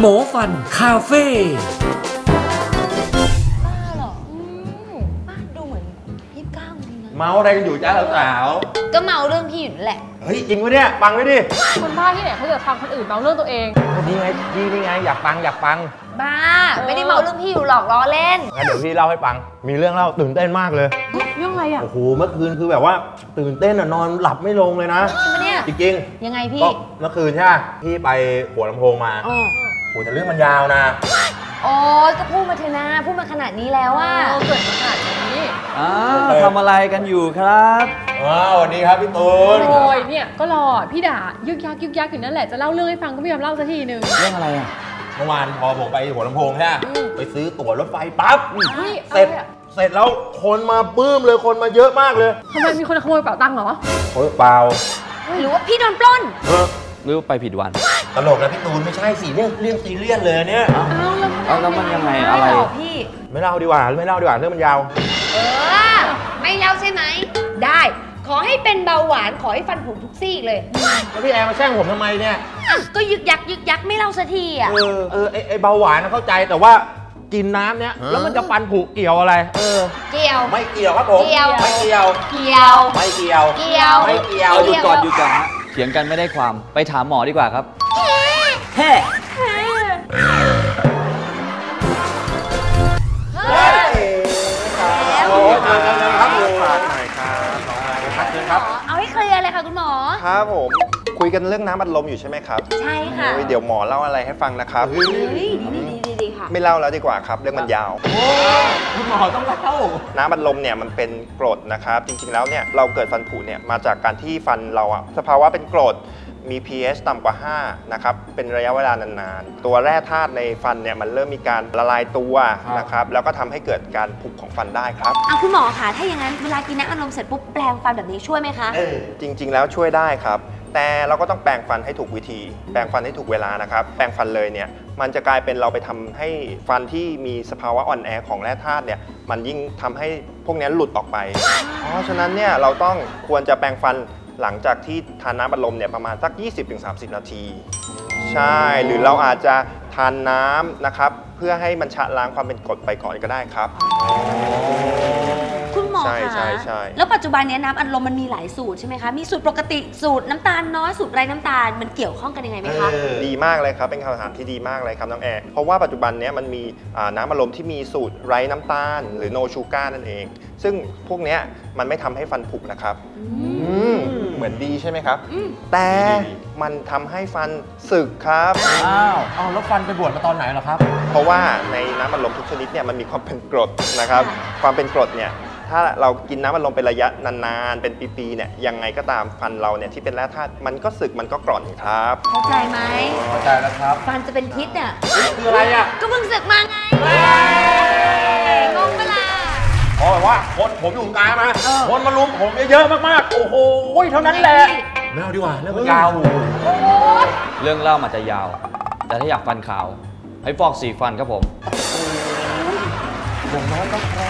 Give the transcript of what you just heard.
หมอฟันคาเฟ่บ้าเหรออืมบ้าดูเหมือนยี่สิบเก้าจริงๆนะเมาอะไรกันอยู่จ้าสาวก็เมาเรื่องพี่อยู่นั่นแหละๆเฮ้ยจริงปะเนี่ยฟังไว้ดิคนบ้าที่ไหนเขาจะฟังคนอื่นเมาเรื่องตัวเองนี่ไงพี่นี่ไงอยากฟังอยากฟัง บ้า ไม่ได้เมาเรื่องพี่อยู่หรอกล้อเล่นงั้นเดี๋ยวพี่เล่าให้ฟัง มีเรื่องเล่าตื่นเต้นมากเลย เรื่องอะไรอะ โอ้โหเมื่อคืนคือแบบว่าตื่นเต้นอะนอนหลับไม่ลงเลยนะจริงปะเนี่ยจริงยังไงๆพี่ก็เมื่อคืนใช่ไหมพี่ไปหัวลำโพงมาอ๋อ โหแต่เรื่องมันยาวนะ โอ้ยก็พูดมาเถอะนะ พูดมาขนาดนี้แล้วว่าเออเกิดมาขนาดนี้อ้าวทำอะไรกันอยู่ครับว้าวสวัสดีครับพี่ตูนโอ้ยเนี่ยก็รอพี่ด่ายึกยักยึกยักอยู่นั่นแหละจะเล่าเรื่องให้ฟังก็ไม่ยอมเล่าสักทีหนึ่งเรื่องอะไรอะเมื่อวานพอผมไปหัวลำโพงใช่ไหมไปซื้อตั๋วรถไฟปั๊บเฮ้ยเสร็จอะไรอะเสร็จแล้วคนมาปื้มเลยคนมาเยอะมากเลยทำไมมีคนขโมยกระเป๋าตังค์เหรอเฮ้ยเปล่าหรือว่าพี่โดนปล้นเออหรือว่าไปผิดวัน ตลกนะพี่ตูนไม่ใช่สิเรื่องเรื่องซีเรียสเลยเนี่ยอ้าวแล้วเอาแล้วมันยังไงไม่อะไรหรอกพี่ ไม่เล่าดีกว่าไม่เล่าดีกว่าเรื่องมันยาว เออ ไม่เล่าใช่ไหม ได้ ขอให้เป็นเบาหวาน ขอให้ฟันผุทุกซี่เลยแล้วพี่แอร์มาแช่งผมทำไมเนี่ย อะก็ยึกยักยึกยักไม่เล่าสักทีอะ เออเออไอไอเบาหวานนะเข้าใจแต่ว่ากินน้ำเนี้ยแล้วมันจะฟันผุเกี่ยวอะไร เออ เกี่ยว ไม่เกี่ยวครับผม เกี่ยว ไม่เกี่ยว เกี่ยว ไม่เกี่ยว เกี่ยว ไม่เกี่ยว เอาหยุดก่อนหยุดก่อนฮะ เถียงกันไม่ได้ความไปถามหมอดีกว่าครับแฮ่โอ้ครับครับผมฝากหน่อยครับน้องอะไรครับเชิญครับ เอาให้เคลียร์เลยค่ะคุณหมอ ครับผม คุยกันเรื่องน้ำอัดลมอยู่ใช่ไหมครับใช่ค่ะ โอ้ยเดี๋ยวหมอเล่าอะไรให้ฟังนะครับ เฮ้ยดีดีดีดี ค่ะ ไม่เล่าแล้วดีกว่าครับ เรื่องมันยาวโอ้คุณหมอต้องเล่า น้ำอัดลมเนี่ยมันเป็นกรดนะครับ จริงๆแล้วเนี่ยเราเกิดฟันผุเนี่ยมาจากการที่ฟันเราอะสภาวะเป็นกรดมี pH ต่ำกว่า 5 นะครับ เป็นระยะเวลานานๆ ตัวแร่ธาตุในฟันเนี่ยมันเริ่มมีการละลายตัวนะครับ แล้วก็ทำให้เกิดการผุของฟันได้ครับอะคุณหมอค่ะถ้าอย่างนั้นเวลากินน้ำอัดลมเสร็จปุ๊บแปรงฟันแบบนี้ช่วยไหมคะ จริง ๆ แล้วช่วยได้ครับ แต่เราก็ต้องแปรงฟันให้ถูกวิธี แปรงฟันให้ถูกเวลานะครับ แปรงฟันเลยเนี่ย มันจะกลายเป็นเราไปทำให้ฟันที่มีสภาวะอ่อนแอของแร่ธาตุเนี่ย มันยิ่งทำให้พวกนี้หลุดออกไป เพราะฉะนั้นเนี่ยเราต้องควรจะแปรงฟันหลังจากที่ทานน้ำบัดลมเนี่ยประมาณสัก 20-30 นาที ใช่ หรือเราอาจจะทานน้ำนะครับ เพื่อให้มันชะล้างความเป็นกรดไปก่อนก็ได้ครับ คุณหมอใช่คะใช่ใช่แล้วปัจจุบันเนี้ยน้ำอัดลมมันมีหลายสูตรใช่ไหมคะ มีสูตรปกติสูตรน้ำตาลน้อยสูตรไร้น้ำตาลมันเกี่ยวข้องกันยังไงไหมคะ ดีมากเลยครับ เป็นคำถามที่ดีมากเลยครับน้องแอร์เพราะว่าปัจจุบันเนี้ยมันมีอ่าน้ำอัดลมที่มีสูตรไร้น้ำตาล หรือ no sugar นั่นเอง ซึ่งพวกเนี้ยมันไม่ทำให้ฟันผุนะครับอืมเหมือนดีใช่ไหมครับ แต่มันทำให้ฟันสึกครับ อ้าวอ้าวแล้วฟันไปบวชมาตอนไหนเหรอครับ เพราะว่าในน้ำอัดลมทุกชนิดเนี่ยมันมีความเป็นกรดนะครับ ความเป็นกรดเนี่ย ถ้าเรากินน้ำอัดลมเป็นระยะนานๆ เป็นปีๆ เนี่ยยังไงก็ตามฟันเราเนี่ยที่เป็นแร่ธาตุมันก็สึกมันก็กร่อนครับเข้าใจไหมเข้าใจแล้วครับ ฟันจะเป็นพิษอะคืออะไรอะก็เพิ่งศึกมาไงงงเวลาอ๋อแบบว่าคนผมอยู่ตรงกลางนะเออคนมารุมผมเยอะๆมากๆ โอ้โหเท่านั้นแหละไม่เอาดีกว่าเรื่องมันยาวเรื่องเล่ามันจะยาว แต่ถ้าอยากฟันขาว ให้ฟอกสีฟันครับผมอย่างน้อยก็พร้อมใจ